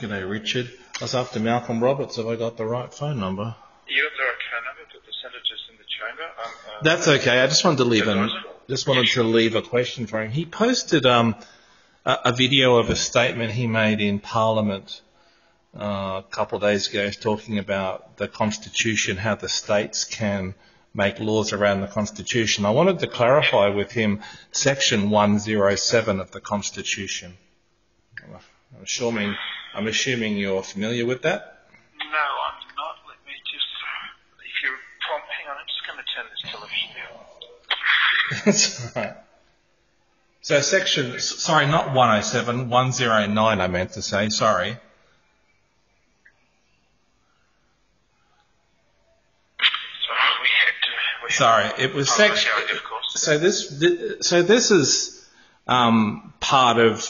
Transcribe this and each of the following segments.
G'day, Richard. I was after Malcolm Roberts. Have I got the right phone number? You have the right phone number, but the senator's in the chamber. Um, uh, That's okay. I just wanted to leave Advisor? just wanted to leave a question for him. He posted um, a, a video of a statement he made in Parliament uh, a couple of days ago, talking about the Constitution, how the states can make laws around the Constitution. I wanted to clarify with him Section 107 of the Constitution. I'm assuming, I'm assuming you're familiar with that. No, I'm not. Let me just. If you prompt, hang on. I'm just going to turn this television down. That's right. So section, sorry, not 107, 109 I meant to say, sorry. Sorry, we had to. We had it was section, of course. so this, so this is, um, part of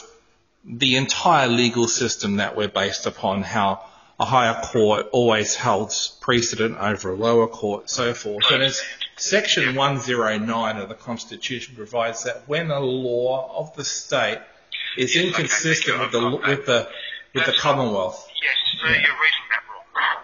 the entire legal system that we're based upon, how a higher court always holds precedent over a lower court, so forth. And as section 109 of the Constitution provides that when a law of the state is inconsistent with the, with the, with the Commonwealth. Yes, so you're reading that wrong.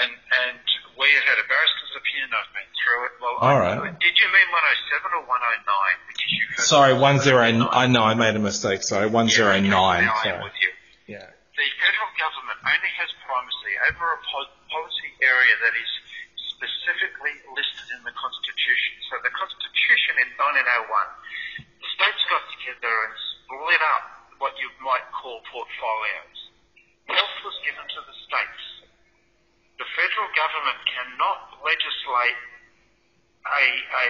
And and we have had a barrister's opinion. I've been through it. Well, All right. Did you mean 107 or 109? Because you Sorry, 10, I know I made a mistake, sorry, 109. Yeah, okay, now I am sorry. with you. Yeah. The federal government only has primacy over a po- policy area that is specifically listed in the Constitution. So the Constitution in 1901, the states got together and split up what you might call portfolios. Health was given to the states. The federal government cannot legislate a, a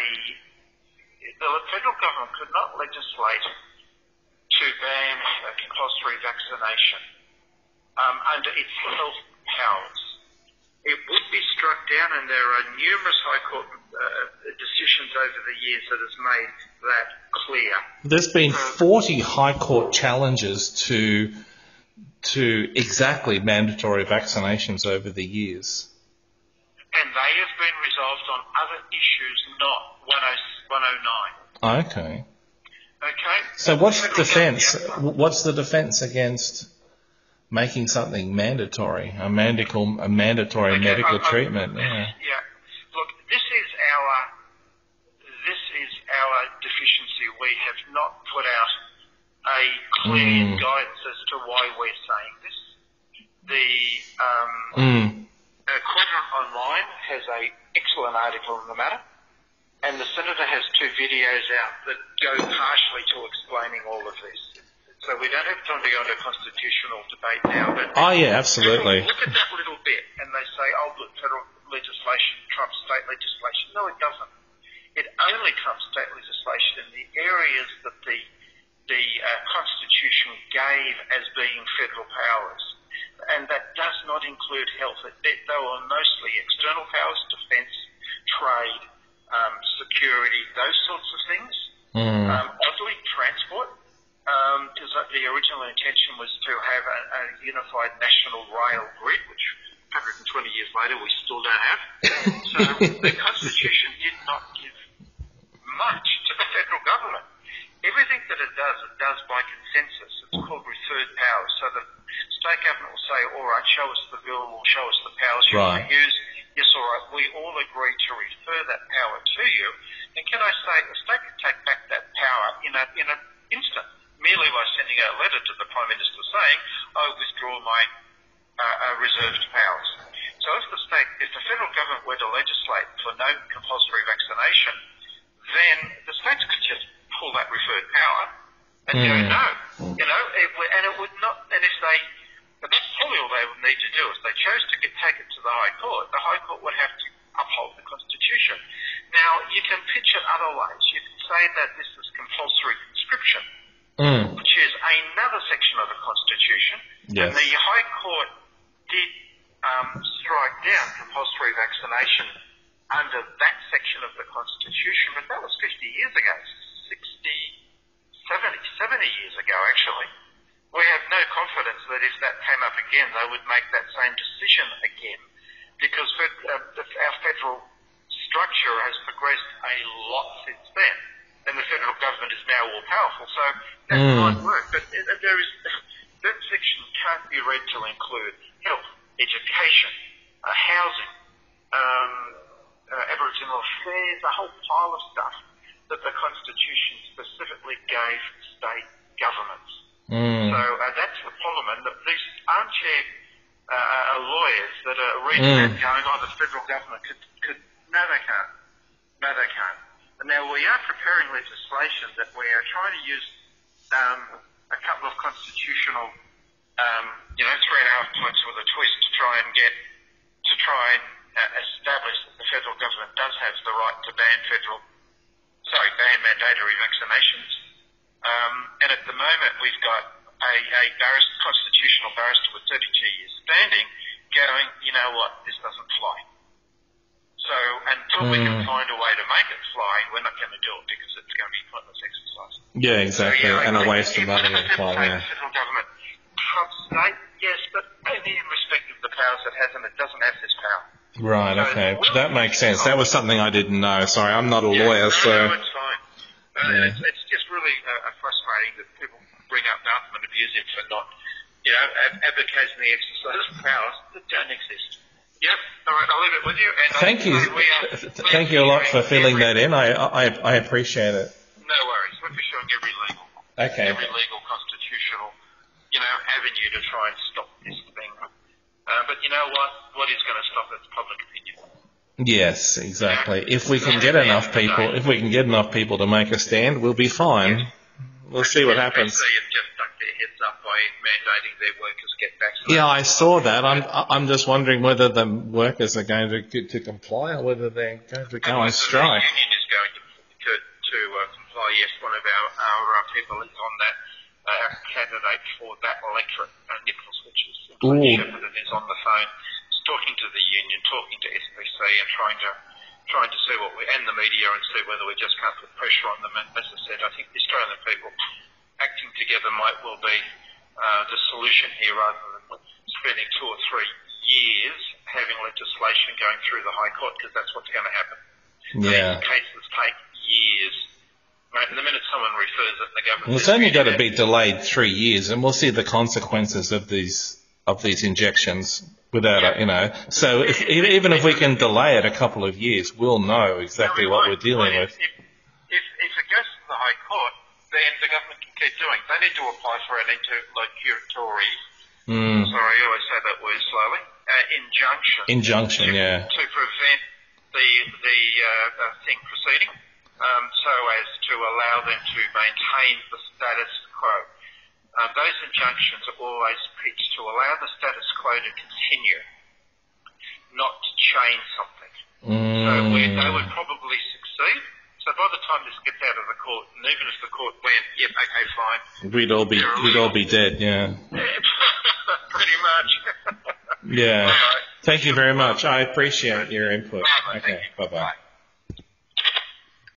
the federal government could not legislate to ban uh, compulsory vaccination um, under its health powers. It would be struck down, and there are numerous High Court uh, decisions over the years that has made that clear. There's been 40 High Court challenges to to exactly mandatory vaccinations over the years. And they have been resolved on other issues, not 109. Okay. Okay? So what's the defence? What's the defence against making something mandatory? A medical, a mandatory Okay, medical I- I- treatment. Yeah. Yeah. Look, this is our this is our deficiency. We have not put out a clear Mm. guidance as to why we're saying this. The um, Mm. uh, Quadrant Online has a excellent article on the matter, and the senator has two videos out that go partially to explaining all of this. So we don't have time to go into a constitutional debate now, but Oh yeah, absolutely. Look at that little bit, and they say, "Oh, but federal legislation trumps state legislation." No, it doesn't. It only trumps state legislation in the areas that the the uh, Constitution gave as being federal powers, and that does not include health. It, it, they were mostly external powers, defence, trade, um, security, those sorts of things. Mm. Um, oddly, transport, because the original intention was to have a, a unified national rail grid, which 120 years later we still don't have. So the Constitution did not give much to the federal government. Everything that it does, it does by consensus. It's called referred powers. So the state government will say, all right, show us the bill or show us the powers you want Right. to use. Yes, all right, we all agree to refer that power to you. And can I say, the state can take back that power in, a, in an instant, merely by sending a letter to the Prime Minister saying, I withdraw my uh, uh, reserved powers. So if the state, if the federal government were to legislate for no compulsory vaccination, then the states could just pull that referred power and go Mm. no. You know, it, and it would not. And if they, but that's probably all they would need to do. If they chose to get, take it to the High Court, the High Court would have to uphold the Constitution. Now you can pitch it other ways. You can say that this is compulsory conscription Mm. which is another section of the Constitution. Yes. And the High Court did um, strike down compulsory vaccination under that section of the Constitution, but that was 50 years ago, 60, 70, 70 years ago actually. We have no confidence that if that came up again, they would make that same decision again, because fed- uh, our federal structure has progressed a lot since then, and the federal government is now all powerful. So that Mm. might work, but uh, there is that section can't be read to include health, education, uh, housing, um, uh, Aboriginal affairs, a whole pile of stuff that the Constitution specifically gave state governments. Mm. So uh, that's the problem, and the, these armchair uh, uh, lawyers that are reading Mm. that going, oh, the federal government could, could, no, they can't. No, they can't. And now we are preparing legislation that we are trying to use um, a couple of constitutional, um, you know, three and a half points with a twist to try and get, to try and uh, establish that the federal government does have the right to ban federal, sorry, ban mandatory vaccinations. Um, and at the moment, we've got a, a barrister, constitutional barrister with 32 years standing going, you know what, this doesn't fly. So until we can Mm. find a way to make it fly, we're not going to do it because it's going to be pointless exercise. Yeah, exactly. So, yeah, and a waste of money as well, yeah. Federal government state, yes, but only in respect of the powers it has, and it doesn't have this power. Right, So okay. That makes sense. That was something I didn't know. Sorry, I'm not a Yeah, lawyer, no, so. no. Uh, Yeah. it's, it's just really uh, frustrating that people bring up Malcolm and abuse him for not, you know, ad- advocating the exercise of powers that don't exist. Yep. All right, I'll leave it with you. And Thank you. we are- we Thank you a lot for filling that in. I, I, I appreciate it. No worries. We're pursuing every legal, Okay. every legal constitutional, you know, avenue to try and stop this thing. Uh, but you know what? What is going to stop it? Public opinion. Yes, exactly. If we can get enough people, if we can get enough people to make a stand, we'll be fine. We'll see what happens. They have just stuck their heads up by mandating their workers get vaccinated. Yeah, I saw that. I'm, I'm just wondering whether the workers are going to to comply or whether they're going to go on strike. The union is going to to, to uh, comply. Yes, one of our our uh, people is on that. Uh, candidate for that electorate, uh, Nicholas, which is Ooh. Is on the phone, talking to the union, talking to SPC, and trying to trying to see what we and the media and see whether we just can't put pressure on them. And as I said, I think the Australian people acting together might well be uh, the solution here, rather than spending two or three years having legislation going through the High Court, because that's what's going to happen. Yeah. These cases take years. Right, and the minute someone refers it, the government. Well, it's only got to be delayed three years, and we'll see the consequences of these of these injections without, a, you know. So if, even if we can delay it a couple of years, we'll know exactly what we're dealing with. If, if, if it goes to the High Court, then the government can keep doing. They need to apply for an interlocutory. Mm, Sorry, I always say that word slowly. Uh, injunction. injunction, to, yeah. to prevent the the uh, uh, thing proceeding, um, so as to allow them to maintain the status quo. Uh, those injunctions are always pitched to allow the status quo to continue, not to change something. So we, they Mm, would probably succeed. So by the time this gets out of the court, and even if the court went, yep, okay, fine, we'd all be we'd all be dead, yeah. pretty much. Yeah. Right. Thank you very much. I appreciate your input. Bye-bye. Okay, bye bye. Bye.